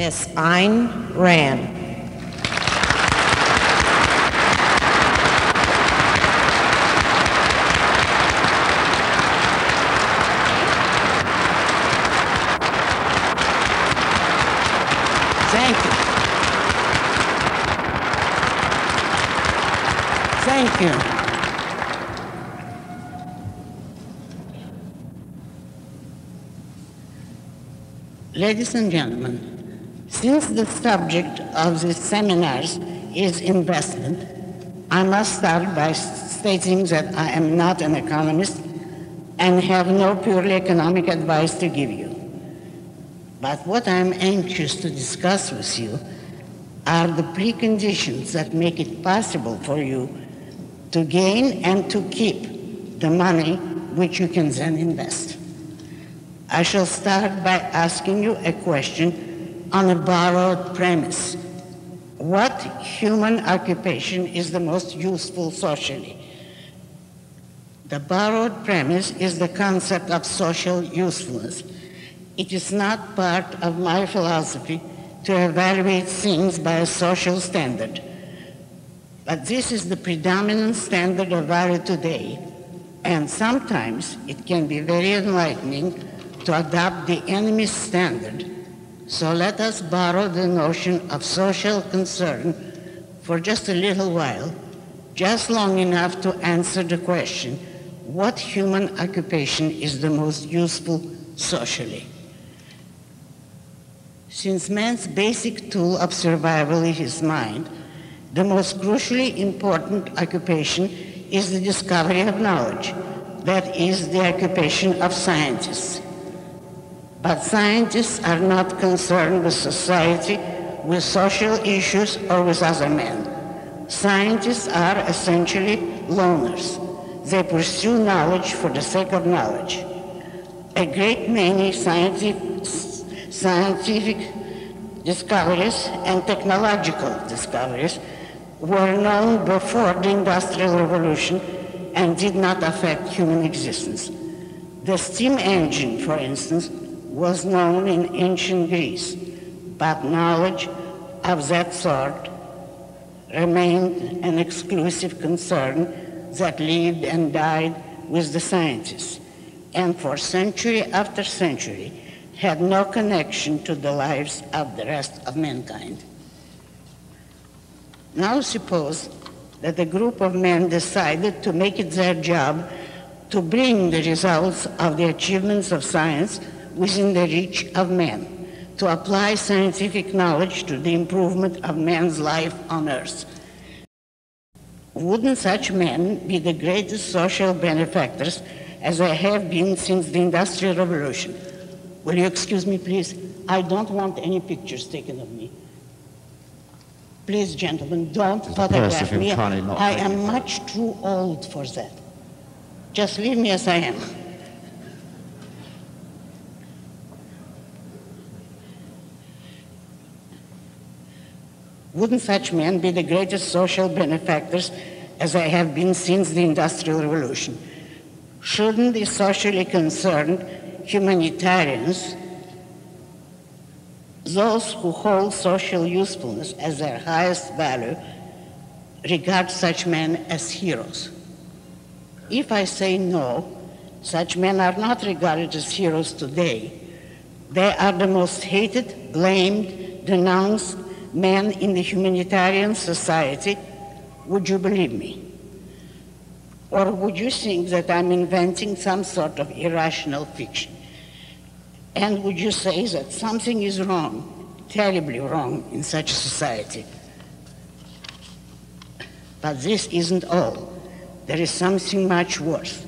Miss Ayn Rand. Thank you. Thank you. Ladies and gentlemen, since the subject of these seminars is investment, I must start by stating that I am not an economist and have no purely economic advice to give you. But what I'm anxious to discuss with you are the preconditions that make it possible for you to gain and to keep the money which you can then invest. I shall start by asking you a question on a borrowed premise. What human occupation is the most useful socially? The borrowed premise is the concept of social usefulness. It is not part of my philosophy to evaluate things by a social standard. But this is the predominant standard of value today, and sometimes it can be very enlightening to adopt the enemy's standard. So let us borrow the notion of social concern for just a little while, just long enough to answer the question, what human occupation is the most useful socially? Since man's basic tool of survival is his mind, the most crucially important occupation is the discovery of knowledge. That is the occupation of scientists. But scientists are not concerned with society, with social issues, or with other men. Scientists are essentially loners. They pursue knowledge for the sake of knowledge. A great many scientific, discoveries and technological discoveries were known before the Industrial Revolution and did not affect human existence. The steam engine, for instance, was known in ancient Greece, but knowledge of that sort remained an exclusive concern that lived and died with the scientists, and for century after century had no connection to the lives of the rest of mankind. Now suppose that a group of men decided to make it their job to bring the results of the achievements of science within the reach of man, to apply scientific knowledge to the improvement of man's life on earth. Wouldn't such men be the greatest social benefactors as they have been since the Industrial Revolution? Will you excuse me, please? I don't want any pictures taken of me. Please, gentlemen, don't photograph me. I am much too old for that. Just leave me as I am. Wouldn't such men be the greatest social benefactors as they have been since the Industrial Revolution? Shouldn't the socially concerned humanitarians, those who hold social usefulness as their highest value, regard such men as heroes? If I say no, such men are not regarded as heroes today. They are the most hated, blamed, denounced, men in the humanitarian society, would you believe me? Or would you think that I'm inventing some sort of irrational fiction? And would you say that something is wrong, terribly wrong, in such a society? But this isn't all. There is something much worse.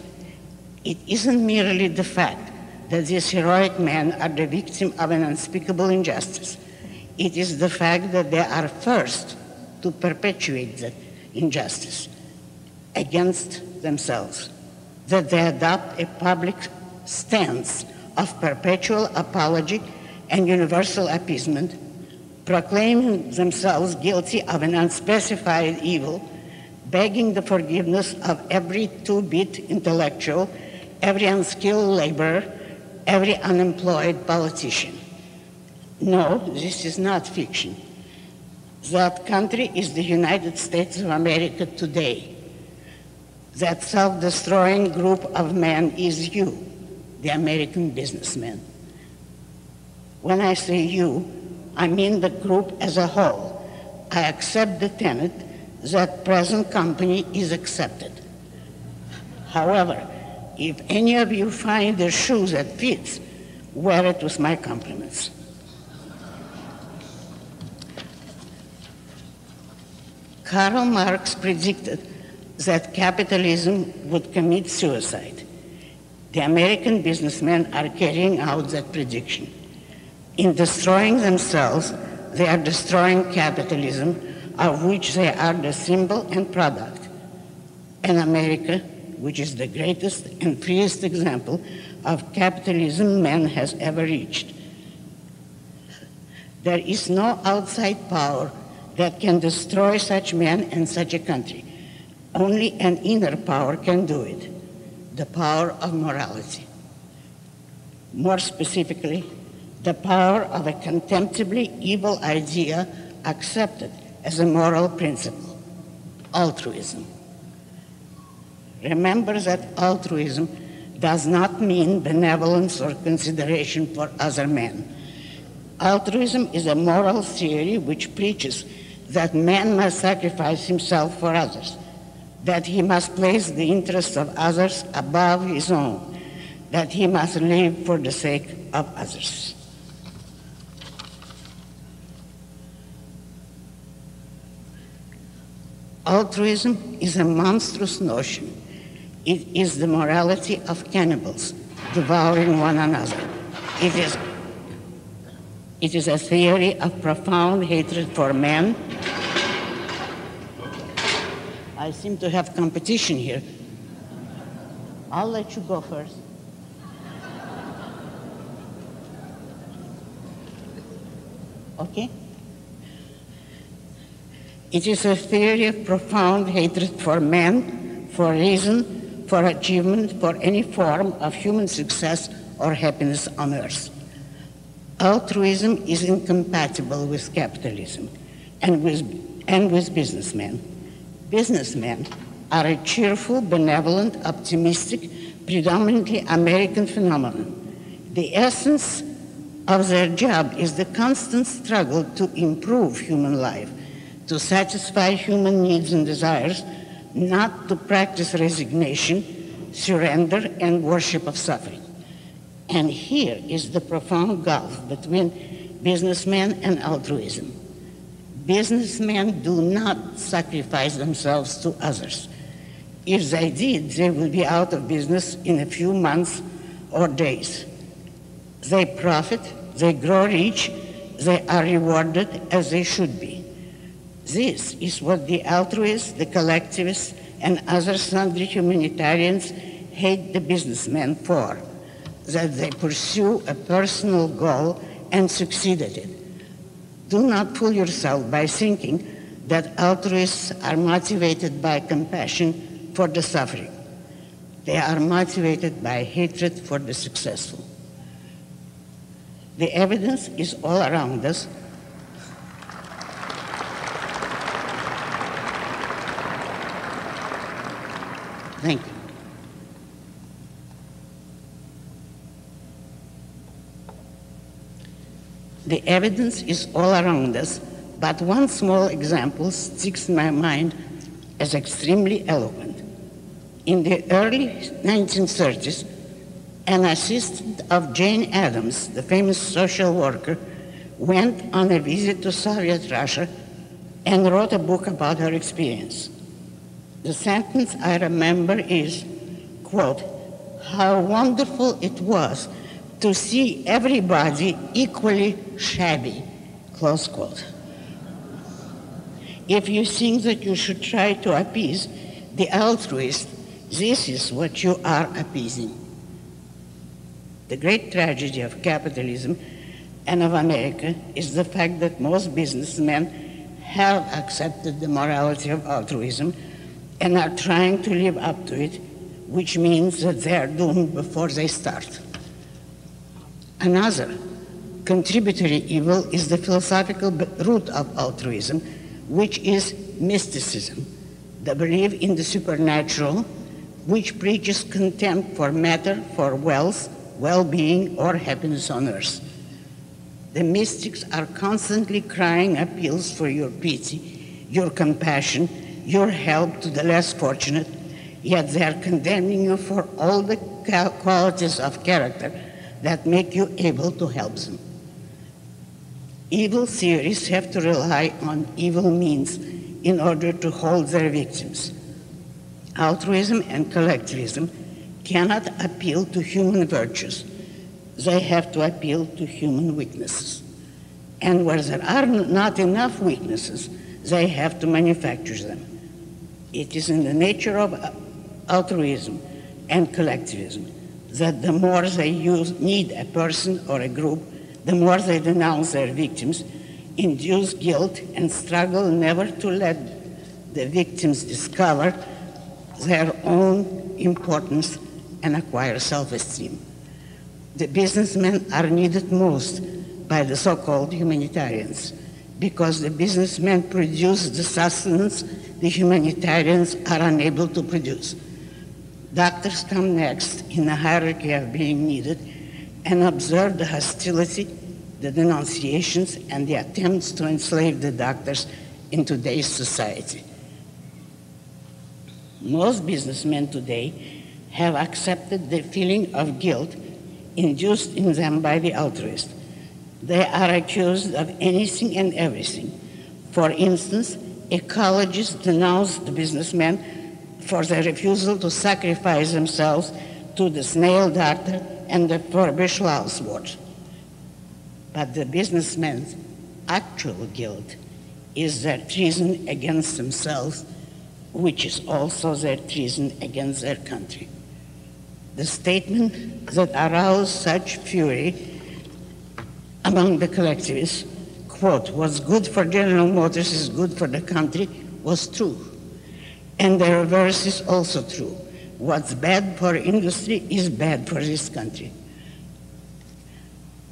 It isn't merely the fact that these heroic men are the victim of an unspeakable injustice. It is the fact that they are first to perpetuate that injustice against themselves, that they adopt a public stance of perpetual apology and universal appeasement, proclaiming themselves guilty of an unspecified evil, begging the forgiveness of every two-bit intellectual, every unskilled laborer, every unemployed politician. No, this is not fiction. That country is the United States of America today. That self destroying group of men is you, the American businessmen. When I say you, I mean the group as a whole. I accept the tenet that present company is accepted. However, if any of you find the shoes that fits, wear it with my compliments. Karl Marx predicted that capitalism would commit suicide. The American businessmen are carrying out that prediction. In destroying themselves, they are destroying capitalism, of which they are the symbol and product. And America, which is the greatest and freest example of capitalism man has ever reached. There is no outside power that can destroy such men and such a country. Only an inner power can do it the power of morality. More specifically, the power of a contemptibly evil idea accepted as a moral principle altruism. Remember that altruism does not mean benevolence or consideration for other men. Altruism is a moral theory which preaches that man must sacrifice himself for others, that he must place the interests of others above his own, that he must live for the sake of others. Altruism is a monstrous notion. It is the morality of cannibals devouring one another. It is, it is a theory of profound hatred for men I seem to have competition here. I'll let you go first. Okay? It is a theory of profound hatred for men, for reason, for achievement, for any form of human success or happiness on earth. Altruism is incompatible with capitalism and with, and with businessmen businessmen are a cheerful, benevolent, optimistic, predominantly American phenomenon. The essence of their job is the constant struggle to improve human life, to satisfy human needs and desires, not to practice resignation, surrender, and worship of suffering. And here is the profound gulf between businessmen and altruism. Businessmen do not sacrifice themselves to others. If they did, they would be out of business in a few months or days. They profit, they grow rich, they are rewarded as they should be. This is what the altruists, the collectivists, and other sundry humanitarians hate the businessmen for, that they pursue a personal goal and succeed at it. Do not fool yourself by thinking that altruists are motivated by compassion for the suffering. They are motivated by hatred for the successful. The evidence is all around us. Thank you. The evidence is all around us, but one small example sticks in my mind as extremely eloquent. In the early 1930s, an assistant of Jane Addams, the famous social worker, went on a visit to Soviet Russia and wrote a book about her experience. The sentence I remember is, quote, how wonderful it was to see everybody equally shabby, close quote. If you think that you should try to appease the altruist, this is what you are appeasing. The great tragedy of capitalism and of America is the fact that most businessmen have accepted the morality of altruism and are trying to live up to it, which means that they are doomed before they start. Another, contributory evil is the philosophical root of altruism, which is mysticism, the belief in the supernatural, which preaches contempt for matter, for wealth, well being, or happiness on earth. The mystics are constantly crying appeals for your pity, your compassion, your help to the less fortunate, yet they are condemning you for all the qualities of character that make you able to help them. Evil theories have to rely on evil means in order to hold their victims. Altruism and collectivism cannot appeal to human virtues. They have to appeal to human weaknesses. And where there are not enough weaknesses, they have to manufacture them. It is in the nature of uh, altruism and collectivism that the more they use, need a person or a group, the more they denounce their victims, induce guilt, and struggle never to let the victims discover their own importance and acquire self-esteem. The businessmen are needed most by the so-called humanitarians because the businessmen produce the sustenance the humanitarians are unable to produce. Doctors come next in the hierarchy of being needed and observe the hostility, the denunciations, and the attempts to enslave the doctors in today's society. Most businessmen today have accepted the feeling of guilt induced in them by the altruist. They are accused of anything and everything. For instance, ecologists denounce the businessmen for their refusal to sacrifice themselves to the snail darter and the Furbish lousewort. But the businessmen's actual guilt is their treason against themselves which is also their treason against their country. The statement that aroused such fury among the collectivists, quote, what's good for General Motors is good for the country, was true. And the reverse is also true. What's bad for industry is bad for this country.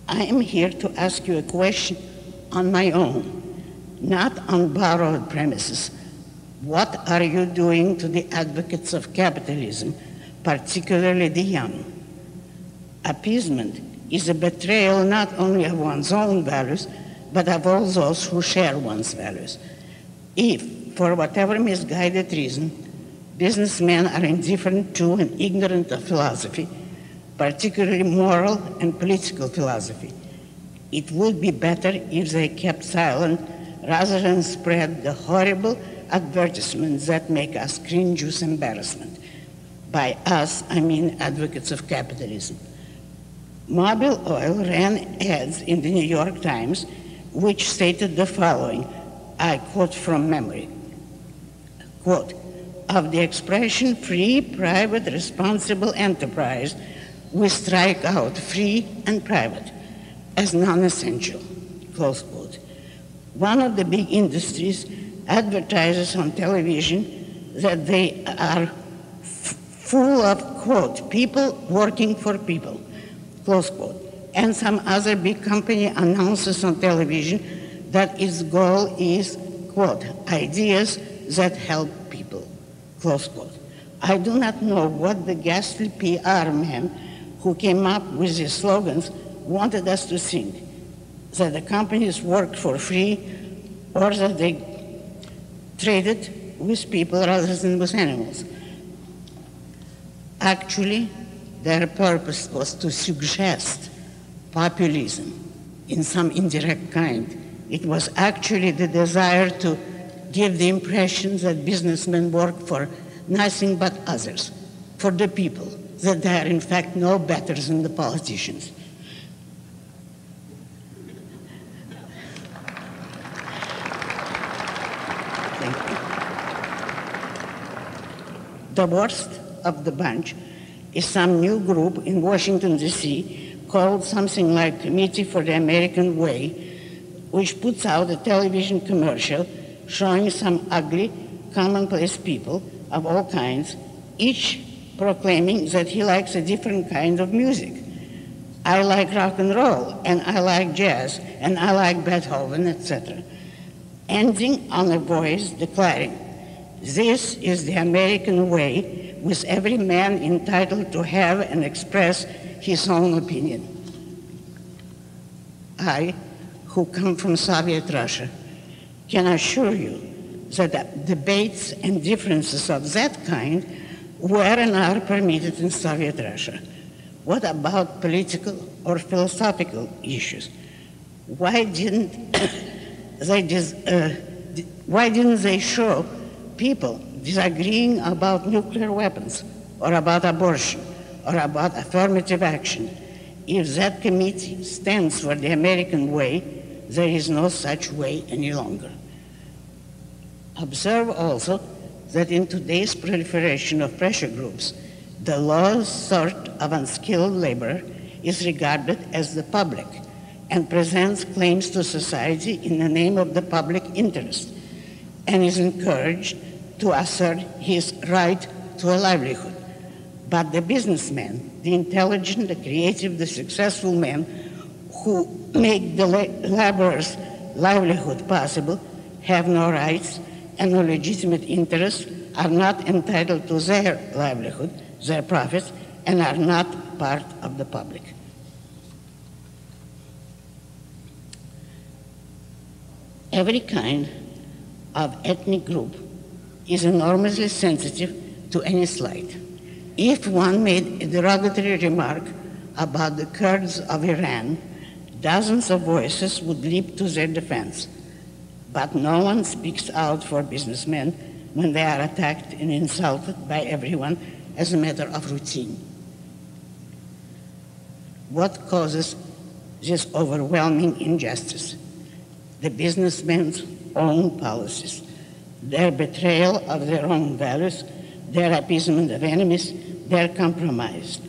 I am here to ask you a question on my own, not on borrowed premises what are you doing to the advocates of capitalism, particularly the young? Appeasement is a betrayal not only of one's own values, but of all those who share one's values. If, for whatever misguided reason, businessmen are indifferent to and ignorant of philosophy, particularly moral and political philosophy, it would be better if they kept silent rather than spread the horrible advertisements that make us cringe with embarrassment. By us, I mean advocates of capitalism. Mobil Oil ran ads in the New York Times which stated the following, I quote from memory, quote, of the expression free, private, responsible enterprise, we strike out free and private as non-essential, close quote. One of the big industries advertises on television that they are full of, quote, people working for people, close quote. And some other big company announces on television that its goal is, quote, ideas that help people, close quote. I do not know what the ghastly PR man who came up with these slogans wanted us to think, that the companies worked for free or that they traded with people rather than with animals. Actually, their purpose was to suggest populism in some indirect kind. It was actually the desire to give the impression that businessmen work for nothing but others, for the people, that they are in fact no better than the politicians. The worst of the bunch is some new group in Washington, D.C. called something like Committee for the American Way, which puts out a television commercial showing some ugly, commonplace people of all kinds, each proclaiming that he likes a different kind of music. I like rock and roll, and I like jazz, and I like Beethoven, etc. Ending on a voice declaring, This is the American way, with every man entitled to have and express his own opinion. I, who come from Soviet Russia, can assure you that debates and differences of that kind were and are permitted in Soviet Russia. What about political or philosophical issues? Why didn't they dis, uh, why didn't they show people disagreeing about nuclear weapons or about abortion or about affirmative action? If that committee stands for the American way, there is no such way any longer. Observe also that in today's proliferation of pressure groups, the lowest sort of unskilled labor is regarded as the public and presents claims to society in the name of the public interest and is encouraged to assert his right to a livelihood. But the businessman, the intelligent, the creative, the successful man who make the laborer's livelihood possible have no rights and no legitimate interests, are not entitled to their livelihood, their profits, and are not part of the public. Every kind of ethnic group is enormously sensitive to any slight. If one made a derogatory remark about the Kurds of Iran, dozens of voices would leap to their defense. But no one speaks out for businessmen when they are attacked and insulted by everyone as a matter of routine. What causes this overwhelming injustice? The businessmen's own policies, their betrayal of their own values, their appeasement of enemies, their compromise,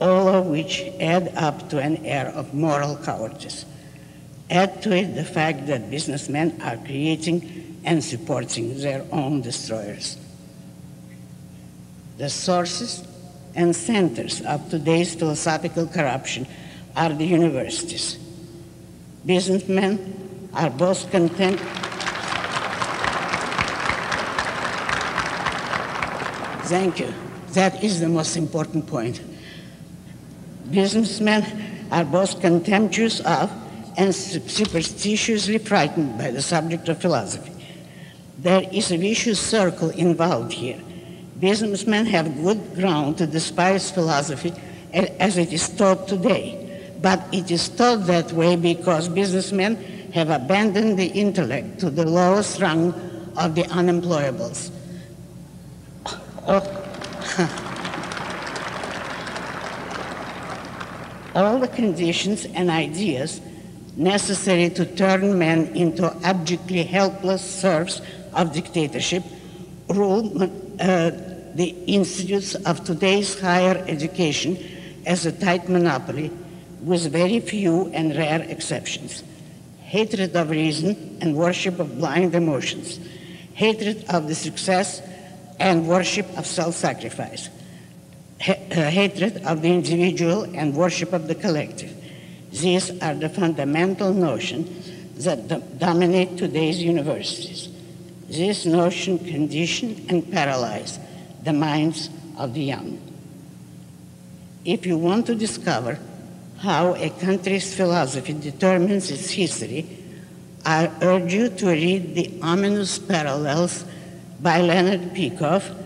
all of which add up to an air of moral cowardice. Add to it the fact that businessmen are creating and supporting their own destroyers. The sources and centers of today's philosophical corruption are the universities. Businessmen are both content. Thank you. That is the most important point. Businessmen are both contemptuous of and superstitiously frightened by the subject of philosophy. There is a vicious circle involved here. Businessmen have good ground to despise philosophy as it is taught today, but it is taught that way because businessmen have abandoned the intellect to the lowest rung of the unemployables. Oh. All the conditions and ideas necessary to turn men into abjectly helpless serfs of dictatorship rule uh, the institutes of today's higher education as a tight monopoly with very few and rare exceptions. Hatred of reason and worship of blind emotions, hatred of the success and worship of self-sacrifice, uh, hatred of the individual and worship of the collective, these are the fundamental notions that dominate today's universities. This notion condition and paralyze the minds of the young. If you want to discover how a country's philosophy determines its history, I urge you to read The Ominous Parallels by Leonard Peikoff,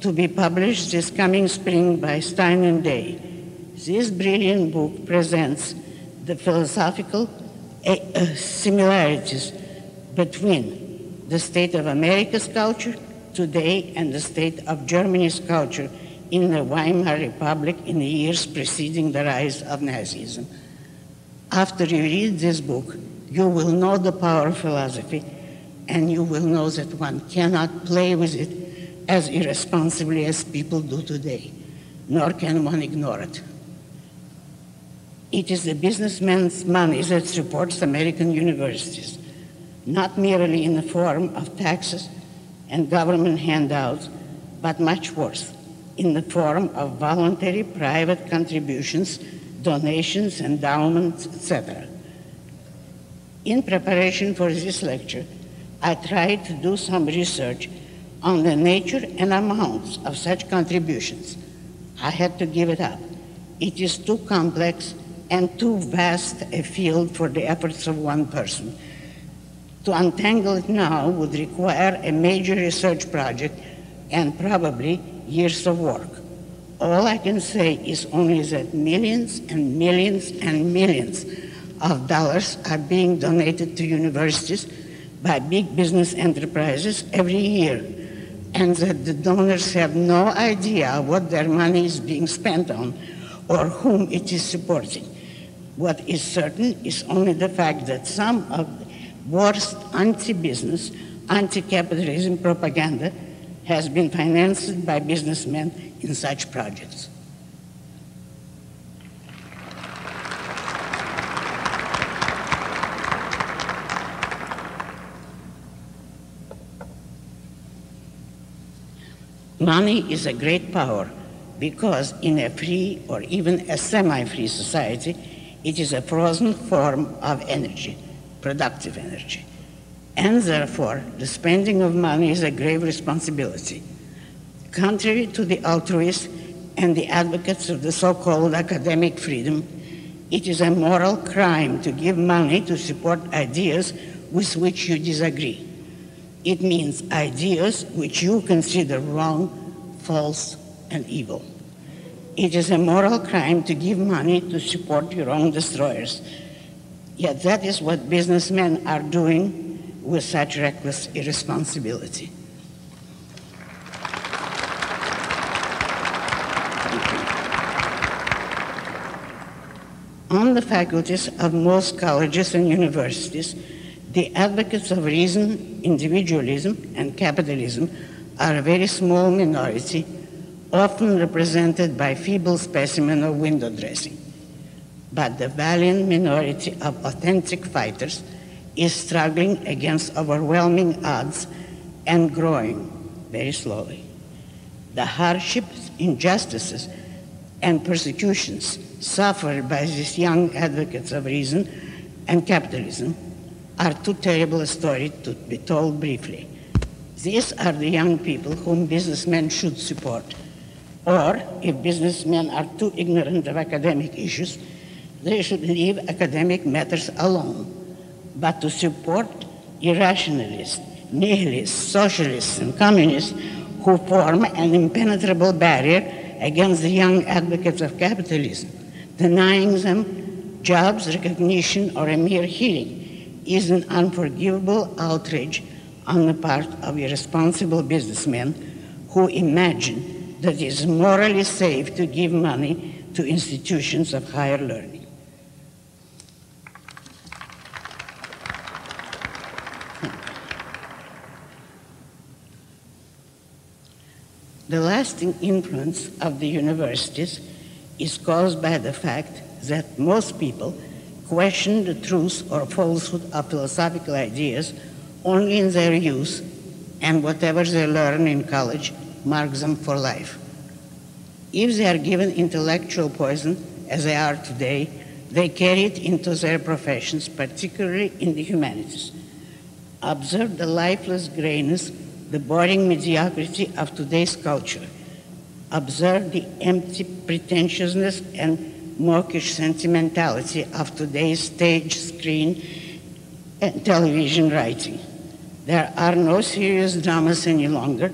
to be published this coming spring by Stein and Day. This brilliant book presents the philosophical eh, uh, similarities between the state of America's culture today and the state of Germany's culture in the Weimar Republic in the years preceding the rise of Nazism. After you read this book, you will know the power of philosophy and you will know that one cannot play with it as irresponsibly as people do today, nor can one ignore it. It is the businessman's money that supports American universities, not merely in the form of taxes and government handouts, but much worse, in the form of voluntary private contributions donations, endowments, etc. In preparation for this lecture, I tried to do some research on the nature and amounts of such contributions. I had to give it up. It is too complex and too vast a field for the efforts of one person. To untangle it now would require a major research project and probably years of work. All I can say is only that millions and millions and millions of dollars are being donated to universities by big business enterprises every year, and that the donors have no idea what their money is being spent on or whom it is supporting. What is certain is only the fact that some of the worst anti-business, anti-capitalism propaganda has been financed by businessmen in such projects. Money is a great power because in a free or even a semi-free society, it is a frozen form of energy, productive energy. And therefore, the spending of money is a grave responsibility. Contrary to the altruists and the advocates of the so-called academic freedom, it is a moral crime to give money to support ideas with which you disagree. It means ideas which you consider wrong, false, and evil. It is a moral crime to give money to support your own destroyers. Yet that is what businessmen are doing with such reckless irresponsibility. On the faculties of most colleges and universities, the advocates of reason, individualism, and capitalism are a very small minority, often represented by feeble specimen of window dressing. But the valiant minority of authentic fighters is struggling against overwhelming odds and growing very slowly. The hardships, injustices, and persecutions suffered by these young advocates of reason and capitalism are too terrible a story to be told briefly. These are the young people whom businessmen should support. Or, if businessmen are too ignorant of academic issues, they should leave academic matters alone. But to support irrationalists, nihilists, socialists, and communists who form an impenetrable barrier against the young advocates of capitalism, denying them jobs, recognition, or a mere hearing is an unforgivable outrage on the part of irresponsible businessmen who imagine that is morally safe to give money to institutions of higher learning. The lasting influence of the universities is caused by the fact that most people question the truth or falsehood of philosophical ideas only in their use, and whatever they learn in college marks them for life. If they are given intellectual poison, as they are today, they carry it into their professions, particularly in the humanities. Observe the lifeless grayness the boring mediocrity of today's culture. Observe the empty pretentiousness and mawkish sentimentality of today's stage, screen, and television writing. There are no serious dramas any longer,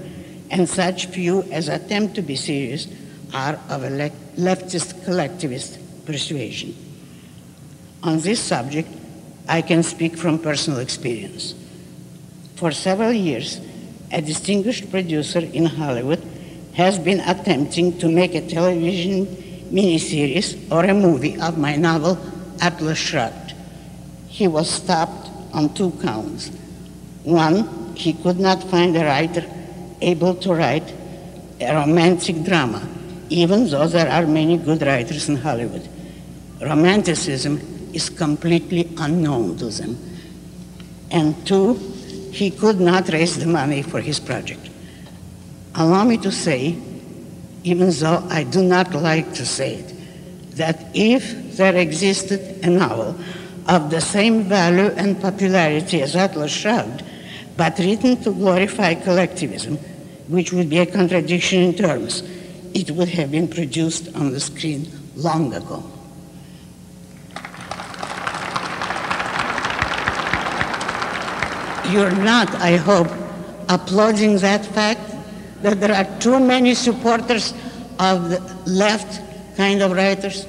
and such few as attempt to be serious are of a leftist collectivist persuasion. On this subject, I can speak from personal experience. For several years, a distinguished producer in Hollywood, has been attempting to make a television miniseries or a movie of my novel, Atlas Shrugged. He was stopped on two counts. One, he could not find a writer able to write a romantic drama, even though there are many good writers in Hollywood. Romanticism is completely unknown to them. And two, he could not raise the money for his project. Allow me to say, even though I do not like to say it, that if there existed a novel of the same value and popularity as Atlas Shrugged, but written to glorify collectivism, which would be a contradiction in terms, it would have been produced on the screen long ago. You're not, I hope, applauding that fact that there are too many supporters of the left kind of writers?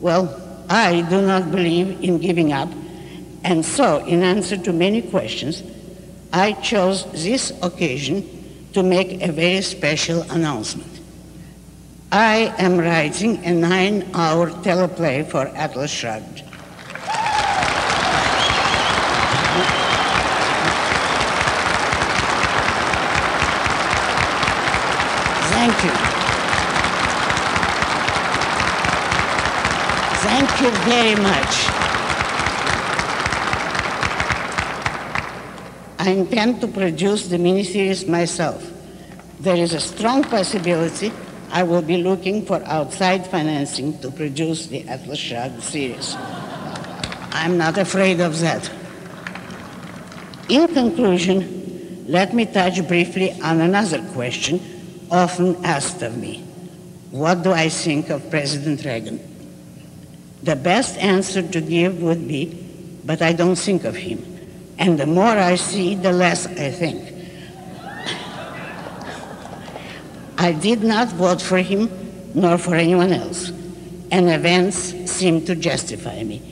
Well, I do not believe in giving up, and so, in answer to many questions, I chose this occasion to make a very special announcement. I am writing a nine hour teleplay for Atlas Shrugged. Thank you. Thank you very much. I intend to produce the miniseries myself. There is a strong possibility I will be looking for outside financing to produce the Atlas Shrugged series. I'm not afraid of that. In conclusion, let me touch briefly on another question often asked of me What do I think of President Reagan? The best answer to give would be, But I don't think of him. And the more I see, the less I think. I did not vote for him nor for anyone else, and events seem to justify me.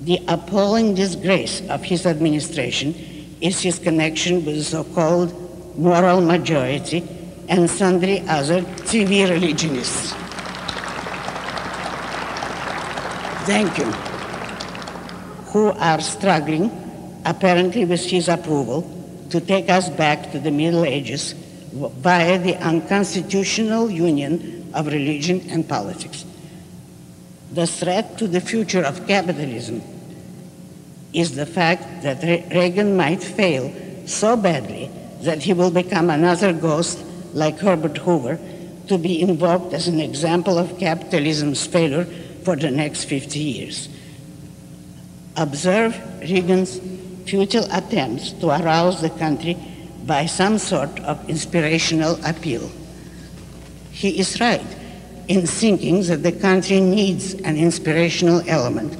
The appalling disgrace of his administration is his connection with the so called moral majority and sundry other TV religionists. Thank you. Who are struggling, apparently with his approval, to take us back to the Middle Ages via the unconstitutional union of religion and politics. The threat to the future of capitalism is the fact that Reagan might fail so badly that he will become another ghost like Herbert Hoover, to be invoked as an example of capitalism's failure for the next 50 years. Observe Reagan's futile attempts to arouse the country by some sort of inspirational appeal. He is right in thinking that the country needs an inspirational element,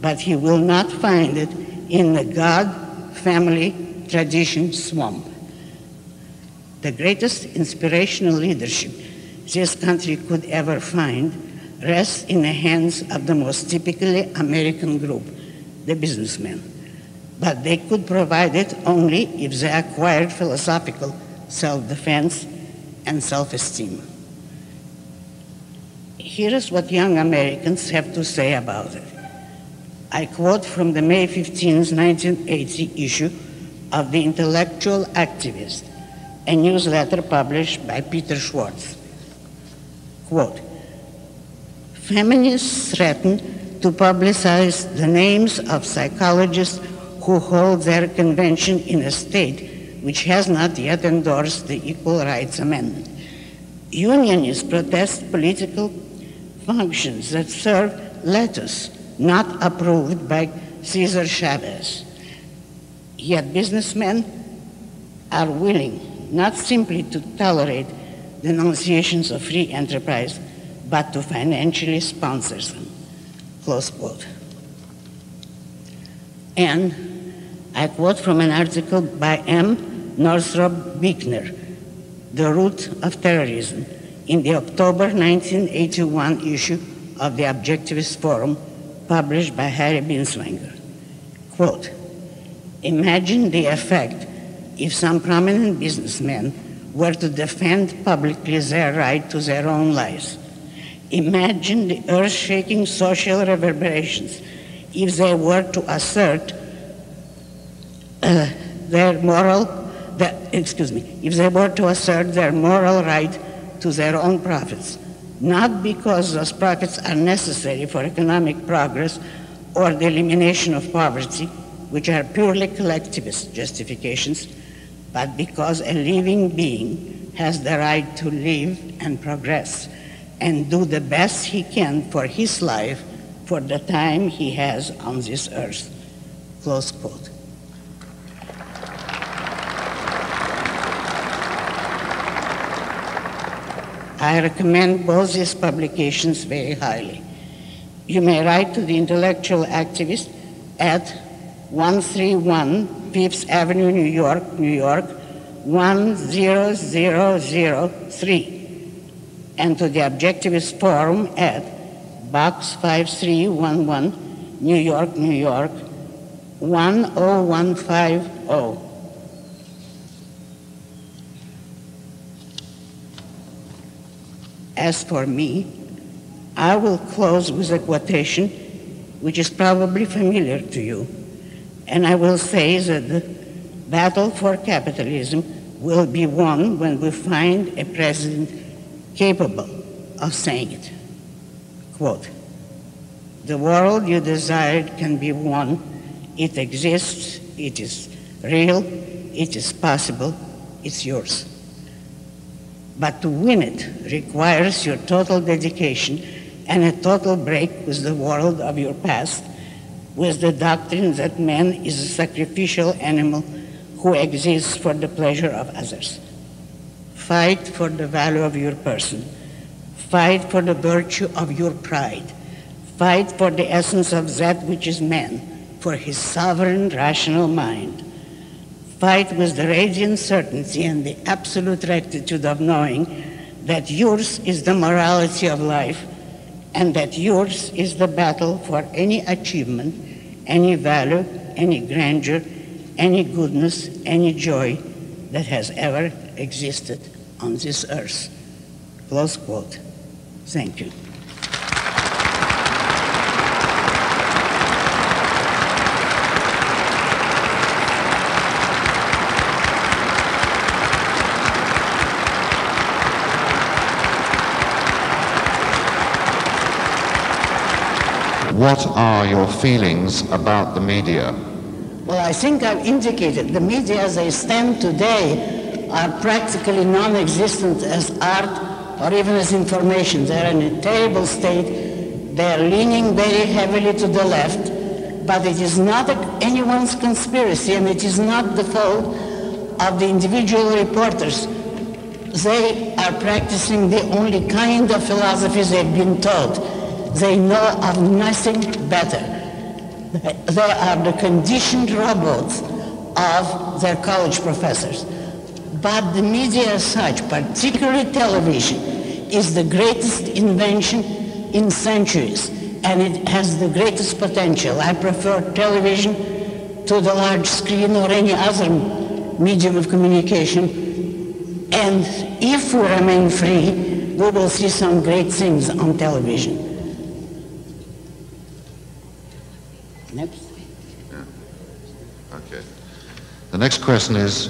but he will not find it in the God family tradition swamp. The greatest inspirational leadership this country could ever find rests in the hands of the most typically American group, the businessmen. But they could provide it only if they acquired philosophical self defense and self esteem. Here is what young Americans have to say about it. I quote from the May 15, 1980 issue of The Intellectual Activist a newsletter published by Peter Schwartz. Quote, feminists threaten to publicize the names of psychologists who hold their convention in a state which has not yet endorsed the Equal Rights Amendment. Unionists protest political functions that serve lettuce not approved by Cesar Chavez. Yet businessmen are willing not simply to tolerate denunciations of free enterprise, but to financially sponsor them. Close quote. And I quote from an article by M. Northrop Buechner, The Root of Terrorism, in the October 1981 issue of the Objectivist Forum, published by Harry Binswanger. Quote, Imagine the effect if some prominent businessmen were to defend publicly their right to their own lives. Imagine the earth shaking social reverberations if they were to assert uh, their moral, the, excuse me, if they were to assert their moral right to their own profits, not because those profits are necessary for economic progress or the elimination of poverty, which are purely collectivist justifications, but because a living being has the right to live and progress, and do the best he can for his life for the time he has on this earth. Close quote. I recommend both these publications very highly. You may write to the intellectual activist at 131 Fifth Avenue, New York, New York, 10003, and to the Objectivist Forum at Box 5311, New York, New York, 10150. As for me, I will close with a quotation which is probably familiar to you. And I will say that the battle for capitalism will be won when we find a president capable of saying it. Quote, the world you desired can be won. It exists. It is real. It is possible. It's yours. But to win it requires your total dedication and a total break with the world of your past, with the doctrine that man is a sacrificial animal who exists for the pleasure of others. Fight for the value of your person. Fight for the virtue of your pride. Fight for the essence of that which is man, for his sovereign rational mind fight with the radiant certainty and the absolute rectitude of knowing that yours is the morality of life and that yours is the battle for any achievement, any value, any grandeur, any goodness, any joy that has ever existed on this earth. Close quote. Thank you. What are your feelings about the media? Well, I think I've indicated the media as they stand today are practically non-existent as art or even as information. They're in a terrible state. They're leaning very heavily to the left, but it is not anyone's conspiracy and it is not the fault of the individual reporters. They are practicing the only kind of philosophies they've been taught they know of nothing better. They are the conditioned robots of their college professors. But the media as such, particularly television, is the greatest invention in centuries, and it has the greatest potential. I prefer television to the large screen or any other medium of communication. And if we remain free, we will see some great things on television. Next. Yeah. Okay. The next question is,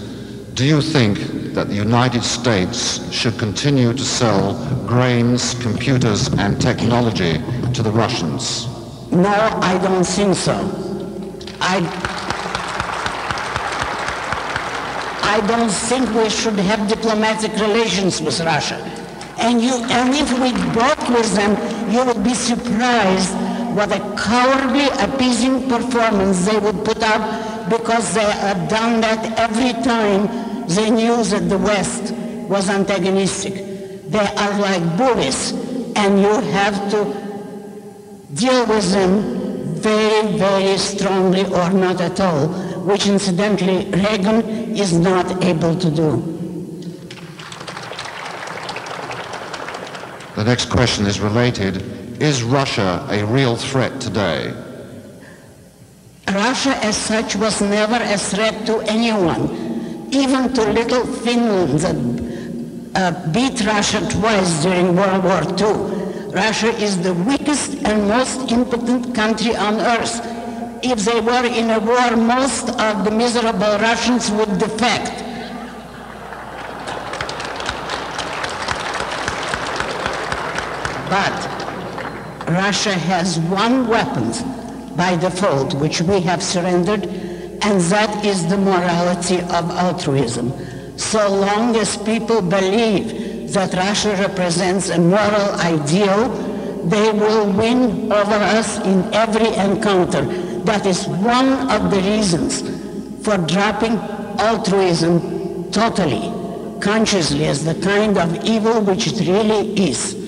do you think that the United States should continue to sell grains, computers, and technology to the Russians? No, I don't think so. I, I don't think we should have diplomatic relations with Russia. And, you, and if we bought with them, you would be surprised what a cowardly, appeasing performance they would put up because they had done that every time they knew that the West was antagonistic. They are like bullies, and you have to deal with them very, very strongly or not at all, which incidentally Reagan is not able to do. The next question is related is Russia a real threat today? Russia as such was never a threat to anyone, even to little Finland that uh, beat Russia twice during World War II. Russia is the weakest and most impotent country on earth. If they were in a war, most of the miserable Russians would defect. But Russia has one weapon by default, which we have surrendered, and that is the morality of altruism. So long as people believe that Russia represents a moral ideal, they will win over us in every encounter. That is one of the reasons for dropping altruism totally, consciously, as the kind of evil which it really is.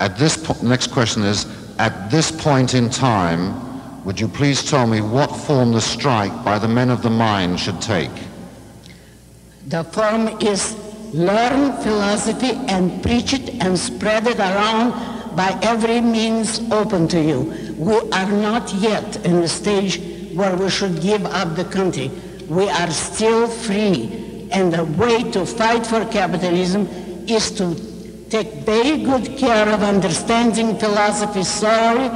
At this po- next question is, at this point in time, would you please tell me what form the strike by the men of the mind should take? The form is learn philosophy and preach it and spread it around by every means open to you. We are not yet in the stage where we should give up the country. We are still free. And the way to fight for capitalism is to take very good care of understanding philosophy thoroughly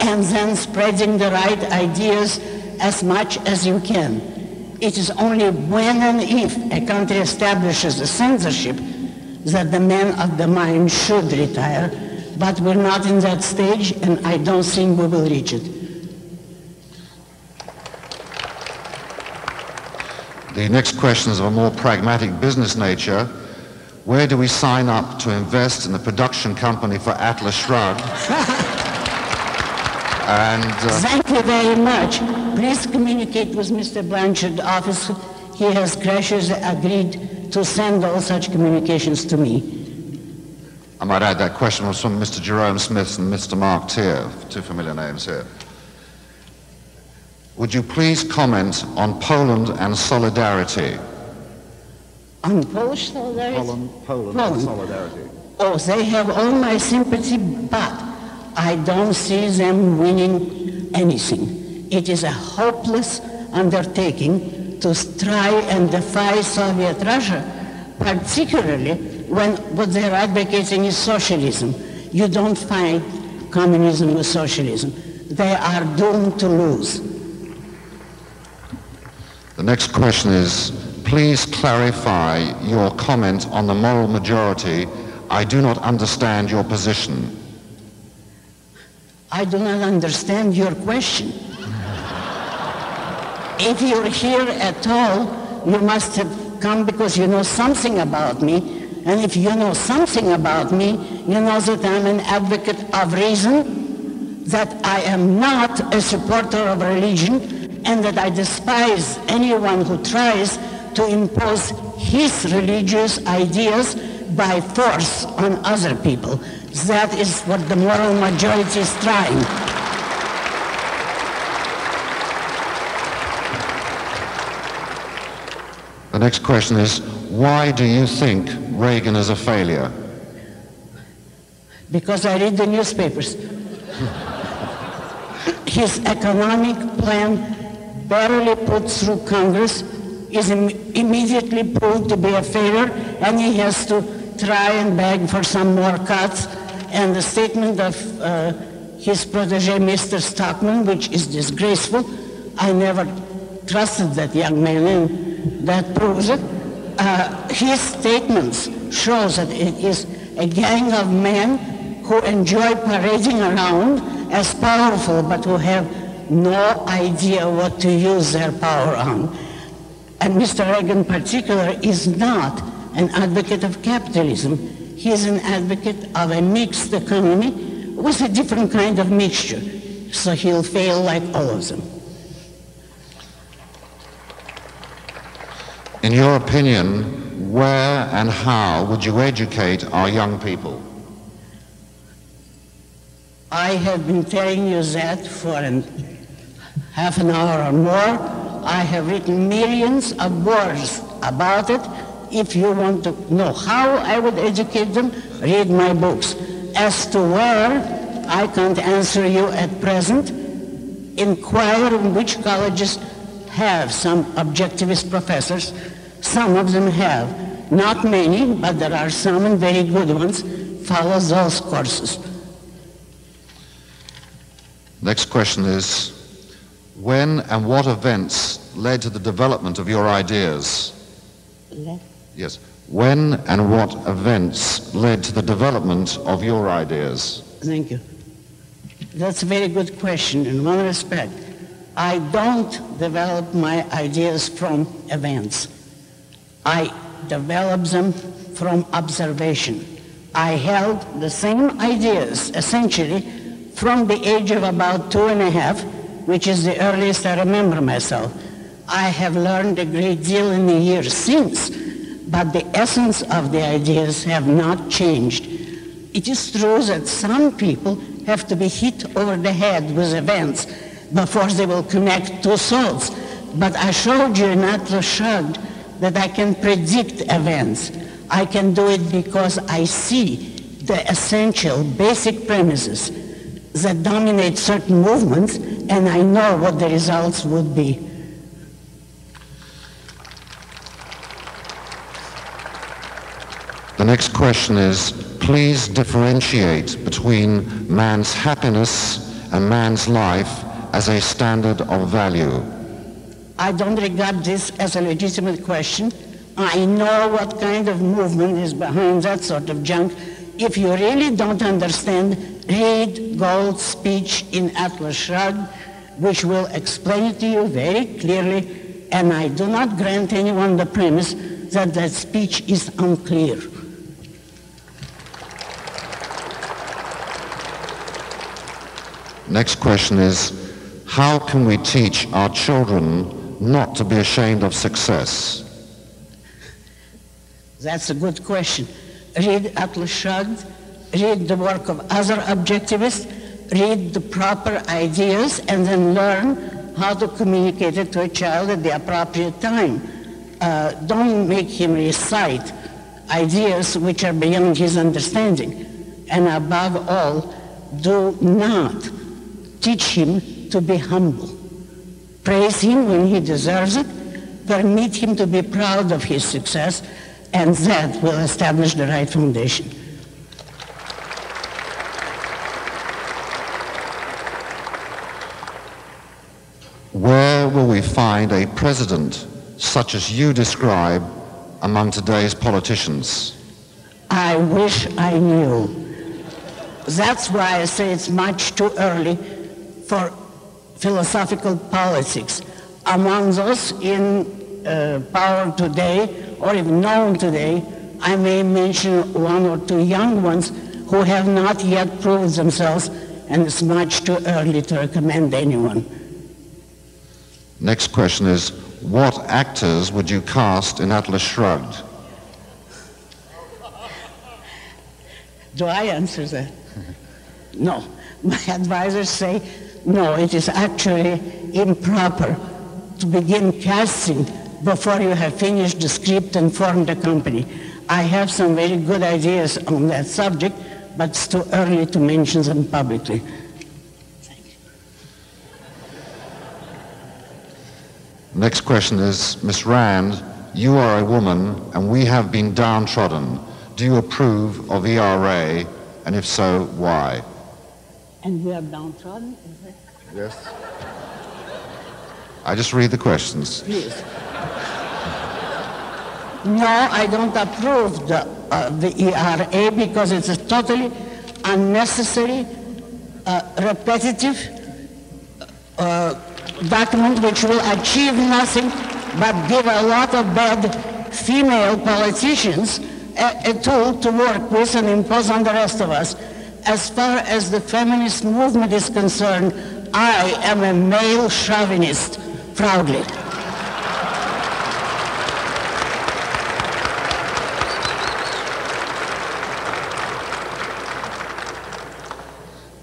and then spreading the right ideas as much as you can. It is only when and if a country establishes a censorship that the men of the mind should retire, but we're not in that stage and I don't think we will reach it. The next question is of a more pragmatic business nature. Where do we sign up to invest in the production company for Atlas Shrugged? and uh, Thank you very much. Please communicate with Mr. Blanchard's office. He has graciously agreed to send all such communications to me. I might add that question was from Mr. Jerome Smith and Mr. Mark Tier, two familiar names here. Would you please comment on Poland and solidarity? On Polish solidarity? Poland, Poland, Poland. solidarity. Oh, they have all my sympathy, but I don't see them winning anything. It is a hopeless undertaking to try and defy Soviet Russia, particularly when what they're advocating is socialism. You don't find communism with socialism. They are doomed to lose. The next question is, please clarify your comment on the moral majority. I do not understand your position. I do not understand your question. if you're here at all, you must have come because you know something about me. And if you know something about me, you know that I'm an advocate of reason, that I am not a supporter of religion, and that I despise anyone who tries to impose his religious ideas by force on other people. That is what the moral majority is trying. The next question is, why do you think Reagan is a failure? Because I read the newspapers. His economic plan, barely put through Congress, is Im- immediately proved to be a failure, and he has to try and beg for some more cuts. And the statement of uh, his protege, Mr. Stockman, which is disgraceful, I never trusted that young man, and that proves it. Uh, his statements shows that it is a gang of men who enjoy parading around as powerful, but who have no idea what to use their power on. And Mr. Reagan in particular is not an advocate of capitalism. He is an advocate of a mixed economy with a different kind of mixture. So he'll fail like all of them. In your opinion, where and how would you educate our young people? I have been telling you that for an, half an hour or more. I have written millions of words about it. If you want to know how I would educate them, read my books. As to where, I can't answer you at present. Inquire in which colleges have some objectivist professors. Some of them have. Not many, but there are some and very good ones. Follow those courses. Next question is, when and what events led to the development of your ideas? Yes. When and what events led to the development of your ideas? Thank you. That's a very good question in one respect. I don't develop my ideas from events. I develop them from observation. I held the same ideas, essentially, from the age of about two and a half, which is the earliest I remember myself. I have learned a great deal in the years since, but the essence of the ideas have not changed. It is true that some people have to be hit over the head with events before they will connect two souls. But I showed you in Atlas Shrugged that I can predict events. I can do it because I see the essential, basic premises that dominate certain movements, and I know what the results would be. The next question is, please differentiate between man's happiness and man's life as a standard of value. I don't regard this as a legitimate question. I know what kind of movement is behind that sort of junk. If you really don't understand, read Galt's speech in Atlas Shrugged, which will explain it to you very clearly, and I do not grant anyone the premise that that speech is unclear. Next question is, how can we teach our children not to be ashamed of success? That's a good question. Read Atlas Shrugged, read the work of other objectivists, read the proper ideas, and then learn how to communicate it to a child at the appropriate time. Uh, don't make him recite ideas which are beyond his understanding. And above all, do not teach him to be humble. Praise him when he deserves it. Permit him to be proud of his success, and that will establish the right foundation. Where will we find a president such as you describe among today's politicians? I wish I knew. That's why I say it's much too early for philosophical politics. Among those in uh, power today, or even known today, I may mention one or two young ones who have not yet proved themselves, and it's much too early to recommend anyone. Next question is, what actors would you cast in Atlas Shrugged? Do I answer that? No. My advisors say no, it is actually improper to begin casting before you have finished the script and formed a company. I have some very good ideas on that subject, but it's too early to mention them publicly. Thank you. Next question is, Miss Rand, you are a woman and we have been downtrodden. Do you approve of ERA? And if so, why? And we are downtrodden? is it? Yes. I just read the questions. Please. No, I don't approve the, uh, the ERA because it's a totally unnecessary, uh, repetitive uh, document which will achieve nothing but give a lot of bad female politicians a, a tool to work with and impose on the rest of us. As far as the feminist movement is concerned, I am a male chauvinist, proudly.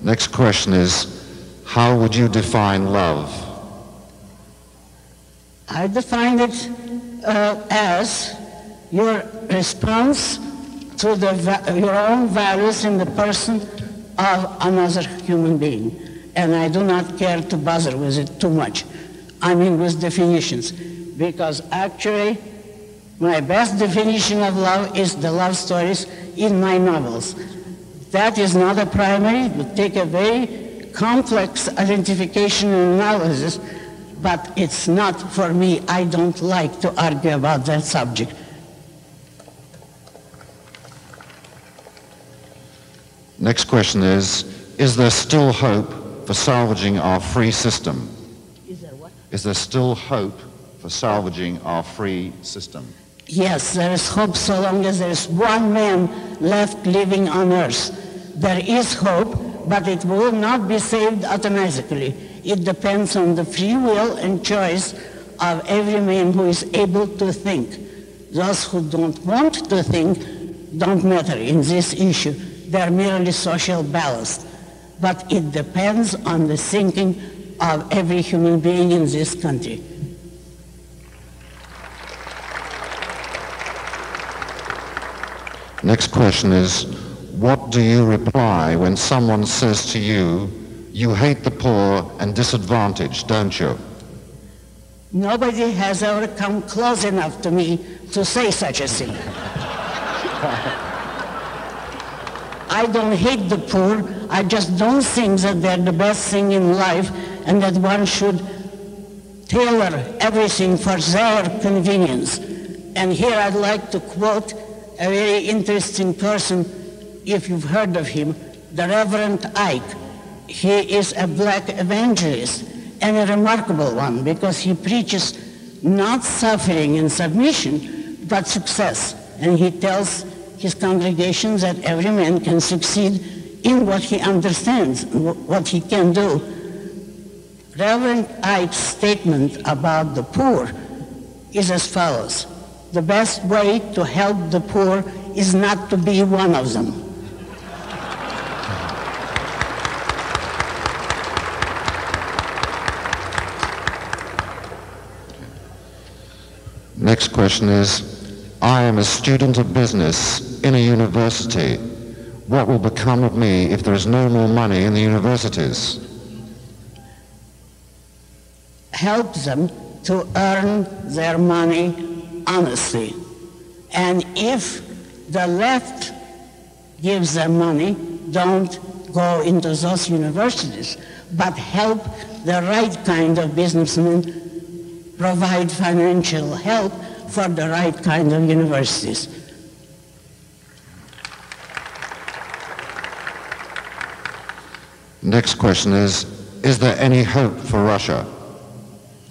Next question is, how would you define love? I define it uh, as your response to the, your own values in the person of another human being and I do not care to bother with it too much. I mean with definitions, because actually my best definition of love is the love stories in my novels. That is not a primary, would take a very complex identification and analysis, but it's not for me. I don't like to argue about that subject. Next question is, is there still hope for salvaging our free system? Is there still hope for salvaging our free system? Yes, there is hope so long as there is one man left living on earth. There is hope, but it will not be saved automatically. It depends on the free will and choice of every man who is able to think. Those who don't want to think don't matter in this issue. They're merely social ballast. But it depends on the thinking of every human being in this country. Next question is, what do you reply when someone says to you, you hate the poor and disadvantaged, don't you? Nobody has ever come close enough to me to say such a thing. I don't hate the poor. I just don't think that they're the best thing in life and that one should tailor everything for their convenience. And here I'd like to quote a very interesting person, if you've heard of him, the Reverend Ike. He is a black evangelist and a remarkable one because he preaches not suffering and submission, but success. And he tells his congregation that every man can succeed in what he understands, what he can do. Reverend Ike's statement about the poor is as follows. The best way to help the poor is not to be one of them. Next question is, I am a student of business in a university. What will become of me if there is no more money in the universities? Help them to earn their money honestly. And if the left gives them money, don't go into those universities, but help the right kind of businessmen provide financial help for the right kind of universities. Next question is, is there any hope for Russia?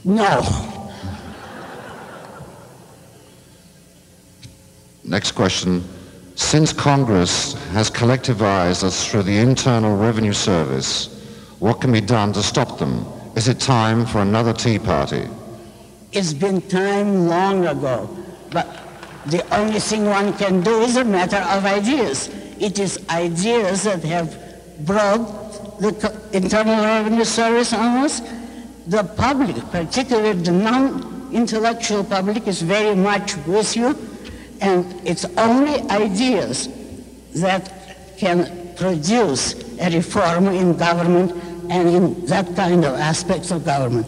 No. Next question. Since Congress has collectivized us through the Internal Revenue Service, what can be done to stop them? Is it time for another Tea Party? It's been time long ago. But the only thing one can do is a matter of ideas. It is ideas that have brought the Internal Revenue Service on us. The public, particularly the non-intellectual public, is very much with you. And it's only ideas that can produce a reform in government and in that kind of aspects of government.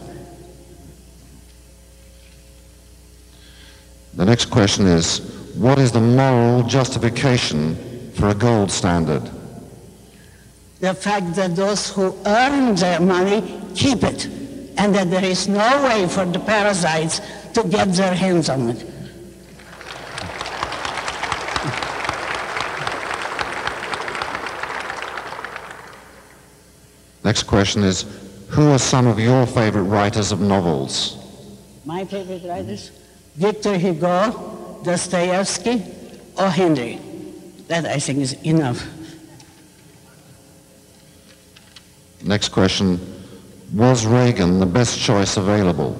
The next question is, what is the moral justification for a gold standard? The fact that those who earn their money keep it, and that there is no way for the parasites to get their hands on it. Next question is, who are some of your favorite writers of novels? My favorite writers? Victor Hugo, Dostoevsky, O. Henry. That I think is enough. Next question. Was Reagan the best choice available?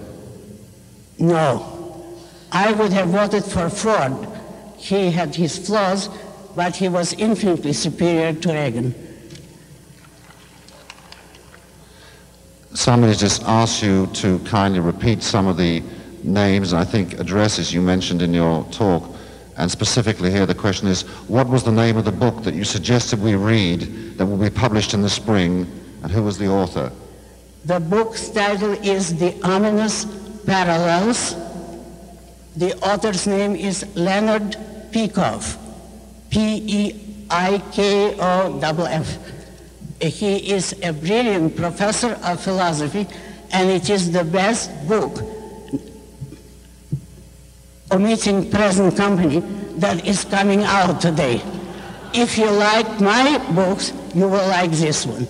No. I would have voted for Ford. He had his flaws, but he was infinitely superior to Reagan. Somebody just asked you to kindly repeat some of the names, I think addresses you mentioned in your talk. And specifically here, the question is, what was the name of the book that you suggested we read that will be published in the spring, and who was the author? The book's title is The Ominous Parallels. The author's name is Leonard Peikoff, P-E-I-K-O-F-F. He is a brilliant professor of philosophy, and it is the best book omitting present company that is coming out today. If you like my books, you will like this one.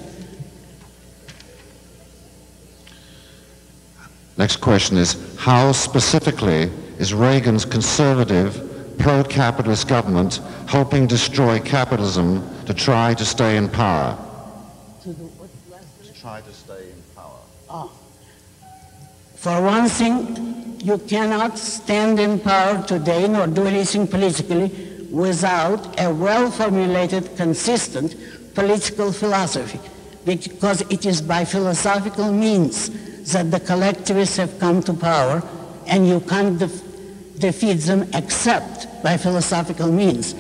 Next question is, how specifically is Reagan's conservative, pro-capitalist government helping destroy capitalism to try to stay in power? To do what To try to stay in power. Ah. For one thing, you cannot stand in power today nor do anything politically without a well-formulated, consistent political philosophy, because it is by philosophical means that the collectivists have come to power, and you can't def- defeat them except by philosophical means.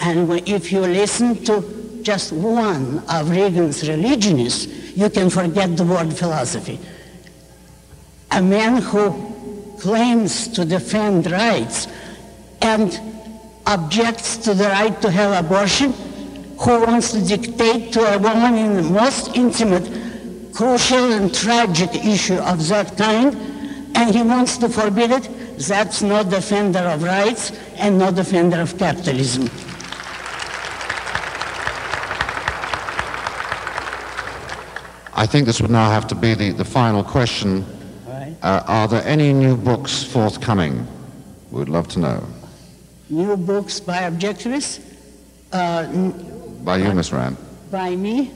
And if you listen to just one of Reagan's religionists, you can forget the word philosophy a man who claims to defend rights and objects to the right to have abortion, who wants to dictate to a woman in the most intimate, crucial and tragic issue of that kind, and he wants to forbid it, that's no defender of rights and no defender of capitalism. I think this would now have to be the, the final question. Right. Uh, are there any new books forthcoming? We'd love to know. New books by objectivists? Uh, By you, Miss Rand. By me?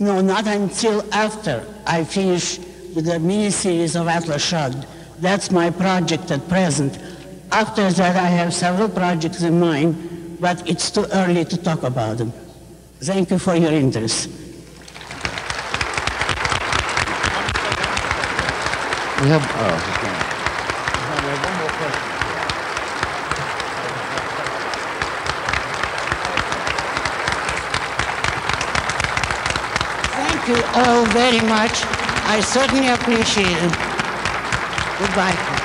No, not until after I finish with the mini-series of Atlas Shrugged. That's my project at present. After that, I have several projects in mind, but it's too early to talk about them. Thank you for your interest. We have, oh, he's gone. We have one more question. All very much. I certainly appreciate it. Goodbye.